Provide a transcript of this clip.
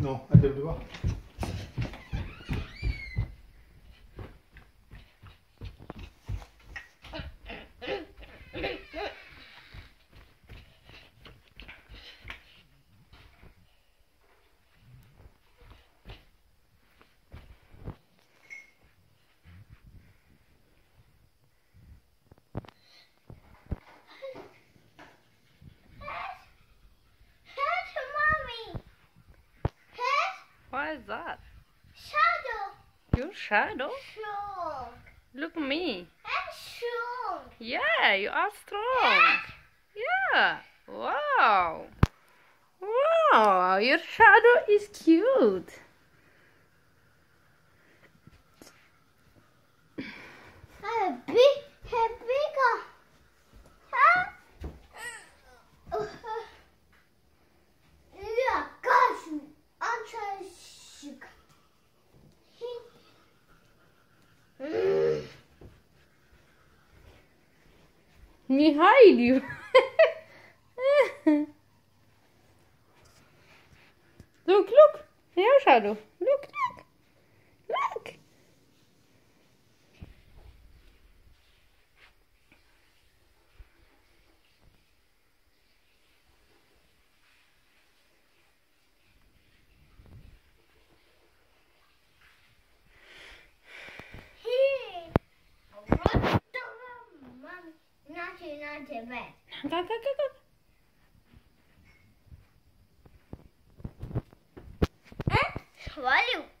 Non, à doit le voir. Shadow. Strong. Look at me. Head strong. Yeah, you are strong. Yeah. Wow. Wow, your shadow is cute. Me hide you. look, look. Your shadow. Look. Not to, not to bed. Go, go, go, go. Eh? Swallow.